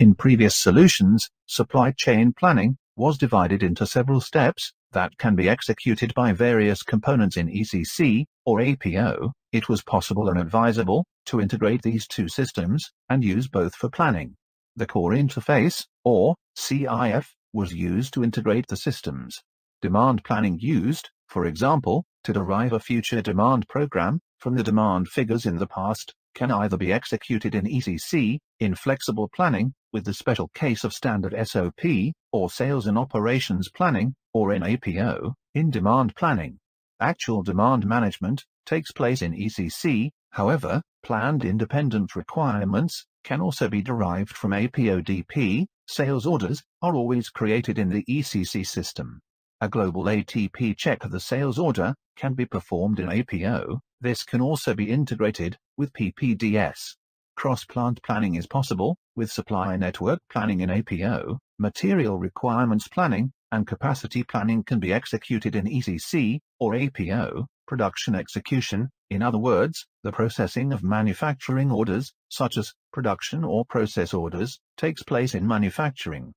In previous solutions, supply chain planning was divided into several steps that can be executed by various components in ECC or APO. It was possible and advisable to integrate these two systems and use both for planning. The core interface, or CIF, was used to integrate the systems. Demand planning used, for example, to derive a future demand program from the demand figures in the past, can either be executed in ECC, in flexible planning, with the special case of standard SOP, or sales and operations planning, or in APO, in demand planning. Actual demand management takes place in ECC, however, planned independent requirements can also be derived from APO DP. Sales orders are always created in the ECC system. A global ATP check of the sales order can be performed in APO. This can also be integrated with PPDS. Cross-plant planning is possible, with supply network planning in APO, material requirements planning, and capacity planning can be executed in ECC or APO, production execution, in other words, the processing of manufacturing orders, such as production or process orders, takes place in manufacturing.